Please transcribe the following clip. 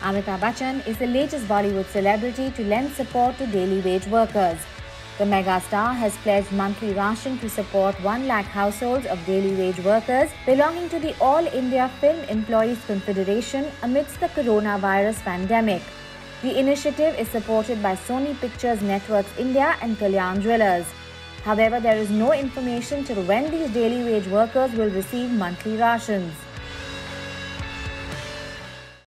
Amitabh Bachchan is the latest Bollywood celebrity to lend support to daily wage workers. The megastar has pledged monthly ration to support 1 lakh households of daily wage workers belonging to the All India Film Employees Confederation amidst the coronavirus pandemic. The initiative is supported by Sony Pictures Networks India and Kalyan Jewellers. However, there is no information till when these daily wage workers will receive monthly rations.